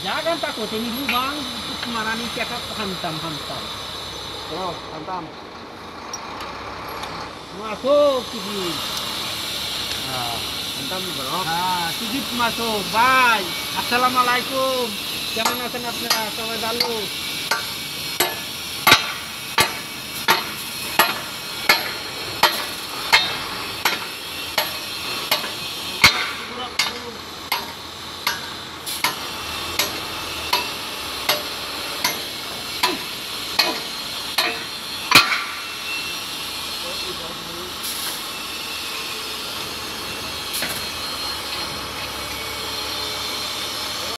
Jangan takut, ini lubang ke mana nih cakap hantam-hantam. Oh, hantam. Masuk sedikit. Nah, hantam bro. Nah, sedikit masuk. Bye. Assalamualaikum. Jangan asal-asal. Assalamualaikum.